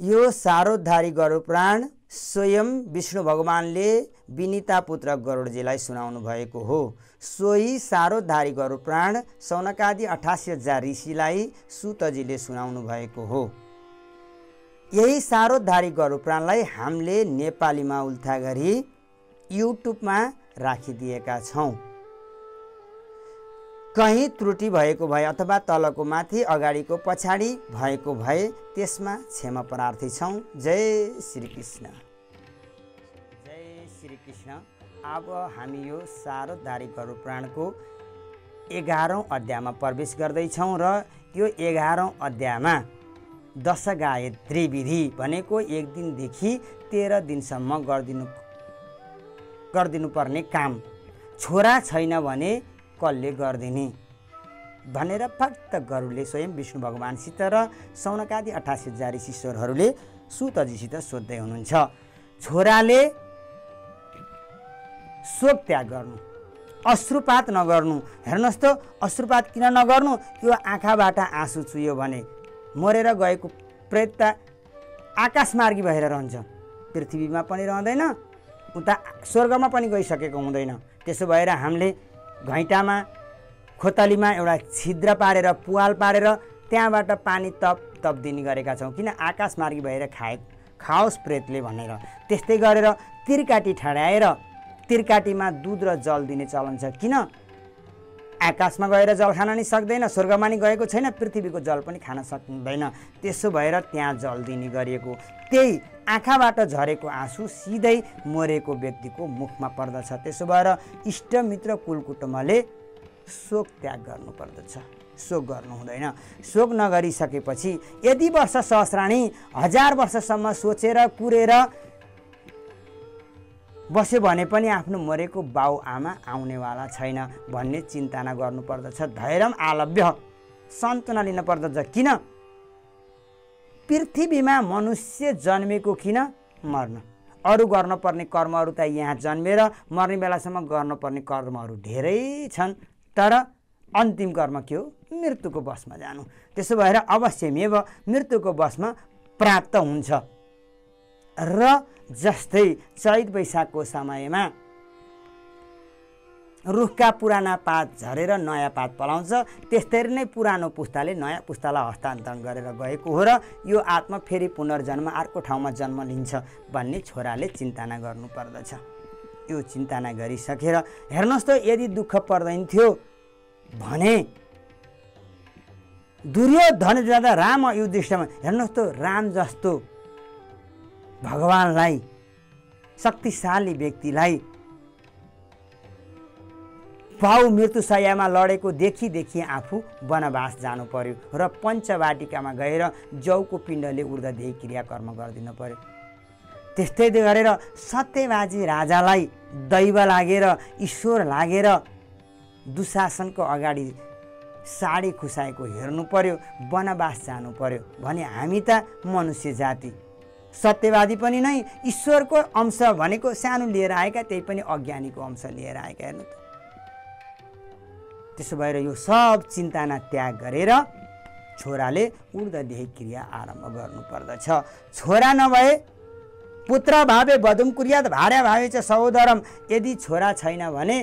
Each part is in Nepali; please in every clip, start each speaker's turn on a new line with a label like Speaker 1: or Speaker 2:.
Speaker 1: यो सारोद्धारी गरुड पुराण स्वयं विष्णु भगवानले विनिता पुत्र गरुडजीलाई सुनाउनु भएको हो। सोही सारोद्धारी गरुड पुराण सौनकादि अठासी हजार ऋषिलाई सुतजीले सुनाउनु भएको हो। यही सारोद्धारी गरुड पुराणलाई हामीले नेपालीमा उल्था गरी युट्युबमा राखिदिएका छौँ। कहीँ त्रुटि भएको भए अथवा तलको माथि अगाडिको पछाडि भएको भए त्यसमा क्षमा प्रार्थी छौँ। जय श्रीकृष्ण। जय श्रीकृष्ण। अब हामी यो गरुड पुराणको एघारौँ अध्यायमा प्रवेश गर्दैछौँ र यो एघारौँ अध्यायमा दश गायत्री विधि भनेको एक दिनदेखि तेह्र दिनसम्म गरिदिनु गरिदिनुपर्ने काम छोरा छैन भने कसले गरिदिने? भनेर फक्त गरुडले स्वयं विष्णु भगवान्सित र सौनकादि अठासी हजार शिष्यहरूले सुतजीसित सोध्दै हुनुहुन्छ छोराले शोक त्याग गर्नु अश्रुपात नगर्नु हेर्नुहोस् त अश्रुपात किन नगर्नु? यो आँखाबाट आँसु चुयो भने मरेर गएको प्रेत त आकाशमार्गी भएर रहन्छ। पृथ्वीमा पनि रहँदैन उता स्वर्गमा पनि गइसकेको हुँदैन। त्यसो भएर हामीले घैँटामा खोतलीमा एउटा छिद्र पारेर पुवाल पारेर त्यहाँबाट पानी तप तप दिने गरेका छौँ। किन आकाशमार्गी भएर खाए खाओस् प्रेतले भनेर। त्यस्तै गरेर तिरकाटी ठड्याएर तिरकाटीमा दुध र जल दिने चलन छ। किन? आकाशमा गएर जल खान नि सक्दैन स्वर्गमा नि गएको छैन पृथ्वीको जल पनि खान सक्दैन त्यसो भएर त्यहाँ जल दिने गरिएको त्यही आँखाबाट झरेको आँसु सिधै मरेको व्यक्तिको मुखमा पर्दछ। त्यसो भएर इष्टमित्र कुलकुटुम्बले शोक त्याग गर्नुपर्दछ। शोक गर्नु हुँदैन शोक नगरिसकेपछि यदि वर्ष सहस्राणी हजार वर्षसम्म सोचेर कुरेर बस्यो भने पनि आफ्नो मरेको बाउ आमा आउनेवाला छैन भन्ने चिन्ता गर्नुपर्दछ। धैर्य आलभ्य। सन्तुना लिनुपर्दछ किन? पृथ्वीमा मनुष्य जन्मेको किन मर्न? अरू गर्नुपर्ने कर्महरू त यहाँ जन्मेर मर्ने बेलासम्म गर्नुपर्ने कर्महरू धेरै छन् तर अन्तिम कर्म के हो? मृत्युको बसमा जानु। त्यसो भएर अवश्यमेव मृत्युको बसमा प्राप्त हुन्छ। र जस्तै चैत वैशाखको समयमा रुखका पुराना पात झरेर नयाँ पात पलाउँछ। त्यस्तै नै पुरानो पुस्ताले नयाँ पुस्तालाई हस्तान्तरण गरेर गएको हो र यो आत्मा फेरि पुनर्जन्म अर्को ठाउँमा जन्म लिन्छ भन्ने छोराले चिन्तना गर्नुपर्दछ। यो चिन्तना गरिसकेर हेर्नुहोस् त यदि दुःख पर्दैन थियो भने दुर्योधन जाँदा राम युद्धिष्ठमा हेर्नुहोस् त राम जस्तो भगवान्लाई शक्तिशाली व्यक्तिलाई भाउ मृत्युशयमा लडेको देखि देखि आफू वनवास जानु पर्यो र पञ्चवाटिकामा गएर जौको पिण्डले ऊर्ध्वदेही क्रियाकर्म गरिदिनु पर्यो। त्यस्तै गरेर सत्यबाजी राजालाई दैव लागेर ईश्वर लागेर दुशासनको अगाडि साडी खुसाएको हेर्नु पर्यो वनवास जानु पर्यो। भने हामी त मनुष्य जाति। सत्यवादी पनि नै ईश्वरको अंश भनेको सानो लिएर आएका त्यही पनि अज्ञानीको अंश लिएर आएका हेर्नु त। त्यसो भएर यो सब चिन्ताना त्याग गरेर छोराले ऊर्ध्वदेही क्रिया आरम्भ गर्नुपर्दछ। छोरा नभए पुत्र भावे बदुम कुरियात भार्या भावे चाहिँ सहोदरम यदि छोरा छैन भने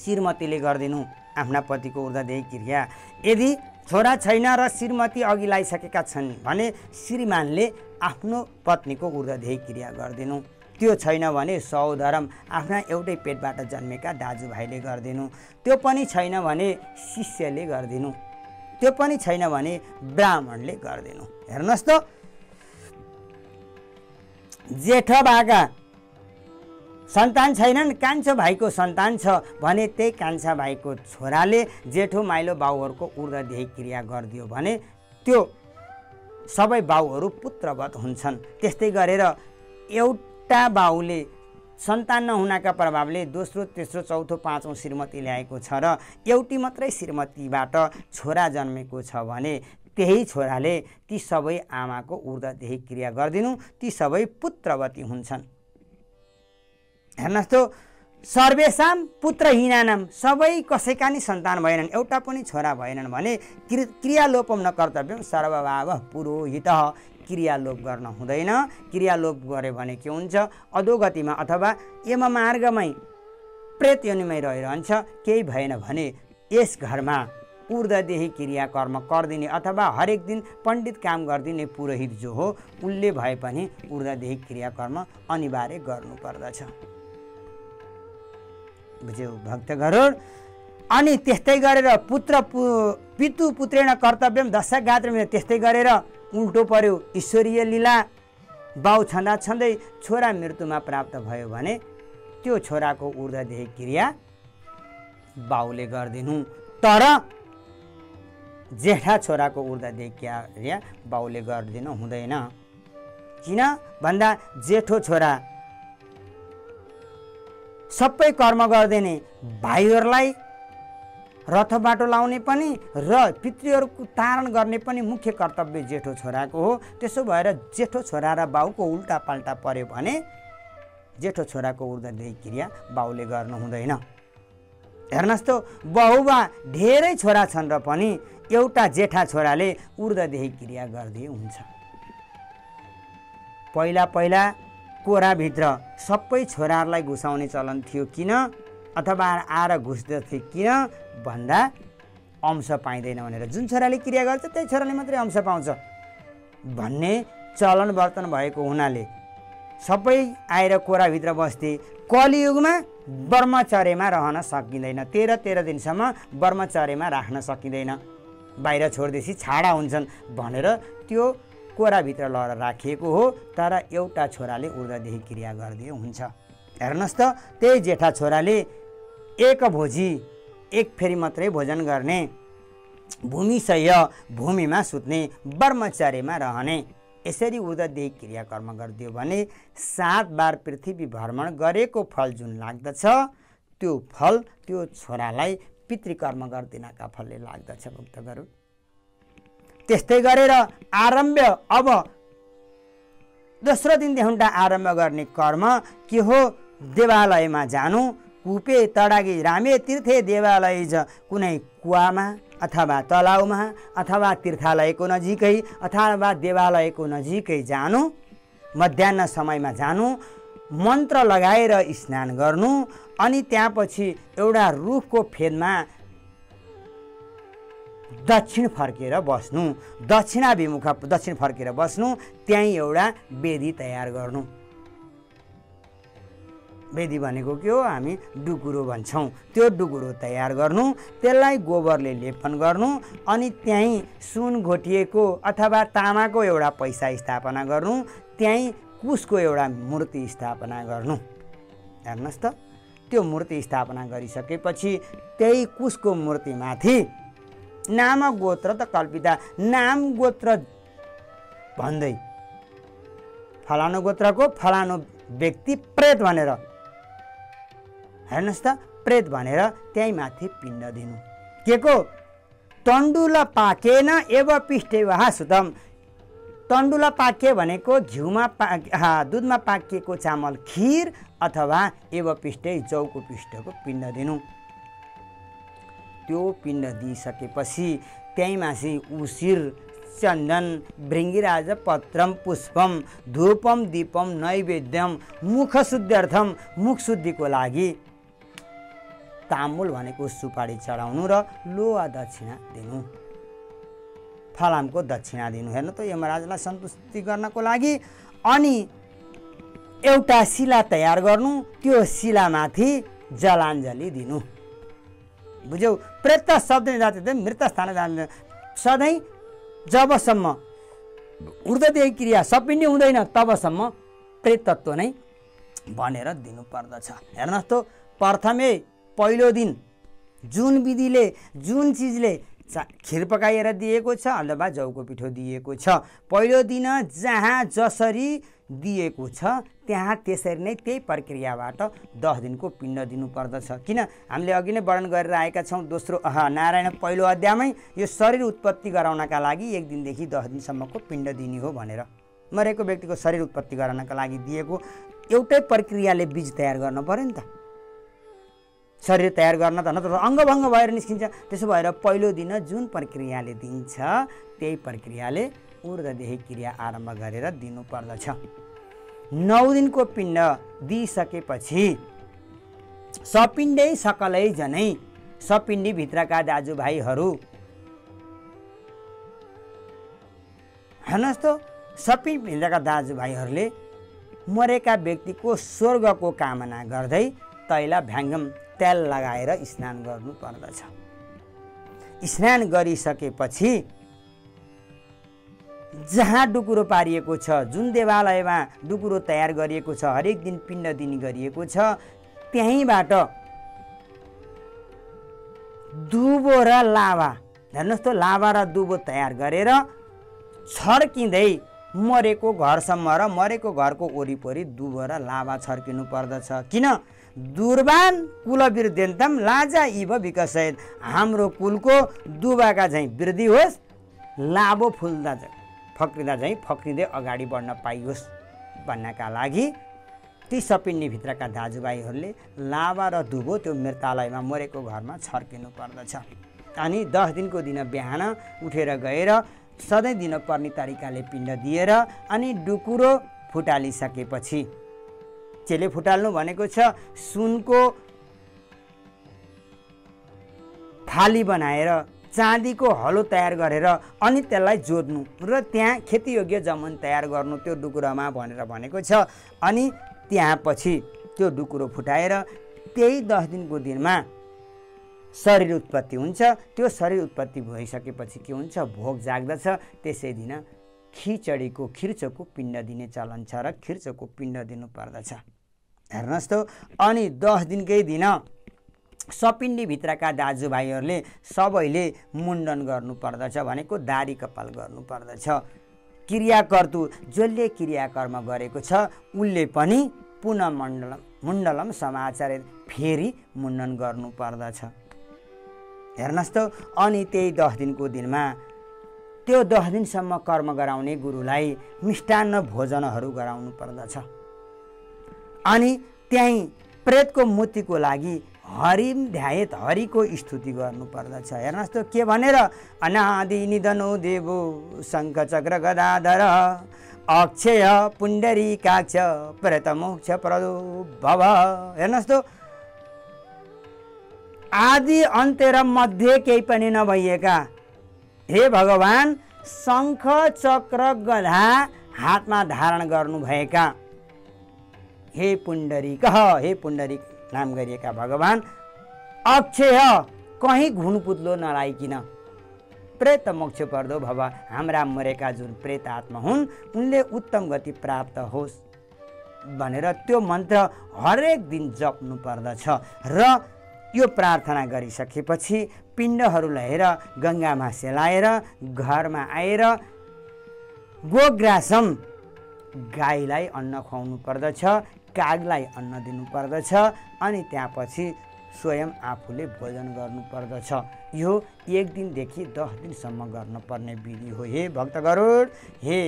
Speaker 1: श्रीमतीले गरिदिनु आफ्ना पतिको ऊर्ध्वदेही क्रिया। यदि छोरा छैन र श्रीमती अघि लगाइसकेका छन् भने श्रीमानले आफ्नो पत्नीको ऊर्ध्वदेही क्रिया गरिदिनु। त्यो छैन भने सौधरम आफ्ना एउटै पेटबाट जन्मेका दाजुभाइले गरिदिनु। त्यो पनि छैन भने शिष्यले गरिदिनु। त्यो पनि छैन भने ब्राह्मणले गरिदिनु। हेर्नुहोस् त। जेठ बागा सन्तान छैनन् कान्छो भाइको सन्तान छ भने त्यही कान्छा भाइको छोराले जेठो माइलो बाउहरूको ऊर्ध्वदेही क्रिया गरिदियो भने त्यो सबै बाउहरू पुत्रवत हुन्छन्। त्यस्तै गरेर एउटा बाउले सन्तान नहुनाका प्रभावले दोस्रो तेस्रो चौथो पाँचौँ श्रीमती ल्याएको छ र एउटी मात्रै श्रीमतीबाट छोरा जन्मेको छ भने त्यही छोराले ती सबै आमाको ऊर्ध्वदेही क्रिया गरिदिनु ती सबै पुत्रवती हुन्छन्। हेर्नुहोस् त सर्वेसाम पुत्रहीनानाम सबै कसैका नि सन्तान भएनन् एउटा पनि छोरा भएनन् भने क्रियालोपम न कर्तव्यम सर्वभाव पुरोहित क्रियालोप गर्न हुँदैन। क्रियालोप गऱ्यो भने के हुन्छ? अधोगतिमा अथवा यम मार्गमै प्रेत योनिमै रहिरहन्छ केही भएन भने यस घरमा ऊर्धदेही क्रियाकर्म गरिदिने अथवा हरेक दिन पण्डित काम गरिदिने पुरोहित जो हो उसले भए पनि ऊर्धदेही क्रियाकर्म अनिवार्य गर्नुपर्दछ। बुझ्यौ भक्त गरुड अनि त्यस्तै गरेर पुत्र पु पितु पुत्रेण कर्तव्यम दशक गात्र त्यस्तै गरेर उल्टो पर्यो। ईश्वरीय लीला बाउ छँदा छँदै छोरा मृत्युमा प्राप्त भयो भने त्यो छोराको ऊर्धदेही क्रिया बाउले गरिदिनु। तर जेठा छोराको ऊर्धदेही क्रिया बाउले गरिदिनु हुँदैन। किन? भन्दा जेठो छोरा सबै कर्म गरिदिने भाइहरूलाई रथ बाटो लाउने पनि र पितृहरूको तारण गर्ने पनि मुख्य कर्तव्य जेठो छोराको हो। त्यसो भएर जेठो छोरा र बाउको उल्टा पाल्टा पर्यो भने जेठो छोराको ऊर्धदेही क्रिया बाउले गर्नु हुँदैन। हेर्नुहोस् त बहुबा धेरै छोरा छन् र पनि एउटा जेठा छोराले ऊर्धदेही क्रिया गरिदिए हुन्छ। पहिला पहिला कोराभित्र सबै छोराहरूलाई घुसाउने चलन थियो किन? अथवा आएर घुस्दथे किन? भन्दा अंश पाइँदैन भनेर। जुन छोराले क्रिया गर्छ त्यही छोराले मात्रै अंश पाउँछ। भन्ने चलन वर्तन भएको हुनाले सबै आएर कोराभित्र बस्थे। कलियुगमा ब्रह्मचर्यमा रहन सकिँदैन। तेह्र तेह्र दिनसम्म ब्रह्मचर्यमा राख्न सकिँदैन। बाहिर छोडिदिएपछि छाडा हुन्छन् भनेर त्यो कोराभित्र लगेर राखिएको हो तर एउटा छोराले ऊर्धदेखि क्रिया गरिदियो हुन्छ। हेर्नुहोस् त त्यही जेठा छोराले एक भोजी एक फेरि मात्रै भोजन गर्ने भूमिशय भूमिमा सुत्ने ब्रह्मचार्यमा रहने यसरी उदयदेखि क्रियाकर्म गरिदियो भने सात बार पृथ्वी भ्रमण गरेको फल जुन लाग्दछ त्यो फल त्यो छोरालाई पितृकर्म गरिदिनका फलले लाग्दछ भक्तहरू त्यस्तै गरेर आरम्भ अब दोस्रो दिनदेखि आरम्भ गर्ने कर्म के हो? देवालयमा जानु कुपे तडागी रामे तीर्थे देवालय ज कुनै कुवामा अथवा तलाउमा अथवा तीर्थालयको नजिकै अथवा देवालयको नजिकै जानु मध्याह समयमा जानु मन्त्र लगाएर स्नान गर्नु अनि त्यहाँपछि एउटा रुखको फेदमा दक्षिण फर्केर बस्नु। दक्षिणाभिमुख दक्षिण फर्केर बस्नु। त्यहीँ एउटा वेदी तयार गर्नु। वेदी भनेको के हो? हामी डुकुरो भन्छौँ। त्यो डुकुरो तयार गर्नु। त्यसलाई गोबरले लेपन गर्नु। अनि त्यहीँ सुन घोटिएको अथवा तामाको एउटा पैसा स्थापना गर्नु। त्यहीँ कुसको एउटा मूर्ति स्थापना गर्नु। हेर्नुहोस् त। त्यो मूर्ति स्थापना गरिसकेपछि त्यही कुसको मूर्तिमाथि नाम गोत्र त कल्पिता नाम गोत्र भन्दै। फलानु गोत्रको फलानु व्यक्ति प्रेत भनेर। हेर्नुहोस् त प्रेत भनेर त्यहीँ माथि पिण्ड दिनु। के को? तण्डुल पाकेन एव पिष्टे वा सुतम। तण्डुल पाके भनेको घिउमा पा दुधमा पाकिएको चामल खिर अथवा एव पिष्टे जौको पिष्टको पिण्ड दिनु। त्यो पिण्ड दिइसकेपछि त्यहीँ उसिर चन्दन भृङ्गिराज पत्रम पुष्पम धूपम दीपम नैवेद्यम मुख शुद्ध्यर्थम मुख शुद्धिको लागि तामुल भनेको सुपारी चढाउनु र लोहा दक्षिणा दिनु। फलामको दक्षिणा दिनु। हेर्नु त यमराजलाई सन्तुष्टि गर्नको लागि अनि एउटा शिला तयार गर्नु त्यो शिलामाथि जलाञ्जली दिनु। बुझ्यौ प्रेत शब्द जाति मृत स्थान जान्छ सधैँ जबसम्म ऊर्धदेही क्रिया सपिने हुँदैन तबसम्म प्रेतत्व नै भनेर दिनुपर्दछ। हेर्नुहोस् त प्रथमै पहिलो दिन जुन विधिले जुन चिजले खिर पकाएर दिएको छ अथवा जौको पिठो दिएको छ। पहिलो दिन जहाँ जसरी दिएको छ त्यहाँ त्यसरी नै त्यही प्रक्रियाबाट दस दिनको पिण्ड दिनुपर्दछ। किन? हामीले अघि नै वर्णन गरेर आएका छौँ दोस्रो नारायण पहिलो अध्यायमै यो शरीर उत्पत्ति गराउनका लागि एक दिनदेखि दस दिनसम्मको पिण्ड दिने हो भनेर। मरेको व्यक्तिको शरीर उत्पत्ति गराउनका लागि दिएको एउटै प्रक्रियाले बिज तयार गर्नु पऱ्यो नि त। शरीर तयार गर्न त नत्र अङ्गभङ्ग भएर निस्किन्छ। त्यसो भएर पहिलो दिन जुन प्रक्रियाले दिन्छ त्यही प्रक्रियाले ऊर्धदेखि क्रिया आरम्भ गरेर दिनुपर्दछ। नौ दिनको पिण्ड दिइसकेपछि सपिण्डै सकलै जनै सपिण्डीभित्रका दाजुभाइहरू। हेर्नुहोस् त सपिण्डभित्रका दाजुभाइहरूले मरेका व्यक्तिको स्वर्गको कामना गर्दै तैला भ्याङ्गम तेल लगाएर स्नान गर्नु पर्दछ स्नान गरिसकेपछि जहाँ डुकुरो पारिएको छ जुन देवालयमा डुकुरो तयार गरिएको छ हरेक दिन पिण्ड दिने गरिएको छ त्यहीँबाट दुबो र लाभा हेर्नुहोस् त लाभा र दुबो तयार गरेर छर्किँदै मरेको घरसम्म र मरेको घरको वरिपरि दुबो र लाभा छर्किनु पर्दछ। किन? दुर्बान कुलवृद्ध्यन्तम लाजा इव विकसित हाम्रो कुलको दुबाका झैँ वृद्धि होस् लाभो फुल्दा फक्रिँदा झैँ फक्रिँदै अगाडि बढ्न पाइयोस् भन्नका लागि ती सपिन्नीभित्रका दाजुभाइहरूले लाभा र धुबो त्यो मृतालयमा मरेको घरमा छर्किनु पर्दछ। अनि दस दिनको दिन बिहान उठेर गएर सधैँ दिनुपर्ने तरिकाले पिण्ड दिएर अनि डुकुरो फुटालिसकेपछि चेले फुटाल्नु भनेको छ सुनको थाली बनाएर चाँदीको हलो तयार गरेर अनि त्यसलाई जोड्नु र त्यहाँ खेतीयोग्य जमिन तयार गर्नु त्यो डुकुरोमा भनेर भनेको छ। अनि त्यहाँ पछि त्यो डुकुरो फुटाएर त्यही दस दिनको दिनमा शरीर उत्पत्ति हुन्छ। त्यो शरीर उत्पत्ति भइसकेपछि के हुन्छ? भोग जाग्दछ। त्यसै दिन खिचडीको खिर्चोको पिण्ड दिने चलन छ र खिर्चोको पिण्ड दिनु पर्दछ हेर्नुहोस् त अनि दस दिनकै दिन सपिण्डीभित्रका दाजुभाइहरूले सबैले मुण्डन गर्नुपर्दछ भनेको दारी कपाल गर्नुपर्दछ। क्रियाकर्तु जसले क्रियाकर्म गरेको छ उसले पनि पुनः मण्डलम मुण्डलम समाचार फेरि मुण्डन गर्नुपर्दछ। हेर्नुहोस् त अनि त्यही दस दिनको दिनमा त्यो दस दिनसम्म कर्म गराउने गुरुलाई मिष्टान्न भोजनहरू गराउनु पर्दछ अनि त्यहीँ प्रेतको मुक्तिको लागि हरि ध्यायत हरिको स्तुति गर्नु पर्दछ। हेर्नुहोस् त के भनेर? अनादि निधनो देवो शङ्ख चक्र गदाधर अक्षय पुण्डरी काक्ष प्रेत मोक्ष प्रदो भव हेर्नुहोस् त आदि अन्त्य र मध्ये केही पनि नभइएका। हे भगवान् शङ्ख चक्र गधा हातमा धारण गर्नुभएका। हे पुण्डरी कह हे पुण्डरी। नाम गरिएका भगवान्। अक्षय कहीँ घुनपुत्लो नलाइकन। प्रेत मोक्ष पर्दो भव। हाम्रा मरेका जुन प्रेत आत्मा हुन् उनले उत्तम गति प्राप्त होस् भनेर त्यो मन्त्र हरेक दिन जप्नु पर्दछ र यो प्रार्थना गरिसकेपछि पिण्डहरू ल्याएर गङ्गामा सेलाएर घरमा आएर गोग्रासम गाईलाई अन्न खुवाउनु पर्दछ। कागलाई अन्न दिनु पर्दछ अनि त्यहाँपछि स्वयं आफूले भोजन गर्नुपर्दछ। यो एक दिनदेखि दस दिनसम्म गर्नुपर्ने विधि हो। हे भक्त गरुड हे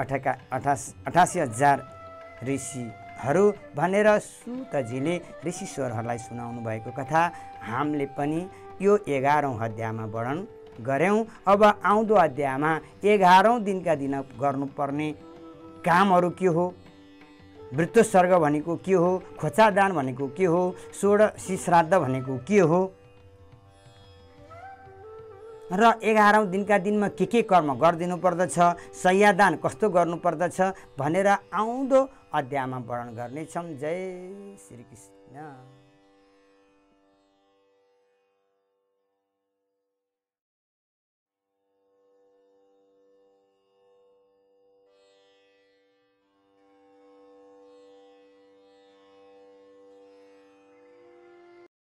Speaker 1: अठाका अठास अठासी हजार ऋषिहरू भनेर सुतजीले ऋषिश्वरहरूलाई सुनाउनु भएको कथा हामीले पनि यो एघारौँ अध्यायमा वर्णन गऱ्यौँ अब आउँदो अध्यायमा एघारौँ दिनका दिन गर्नुपर्ने कामहरू के हो? वृत्तोत्सर्ग भनेको के हो? खोचादान भनेको के हो? षोडशी श्राद्ध भनेको के हो? र एघारौँ दिनका दिनमा के के कर्म गरिदिनु पर्दछ सयदान कस्तो गर्नुपर्दछ? भनेर आउँदो अध्यायमा वर्णन गर्नेछौँ। जय श्रीकृष्ण।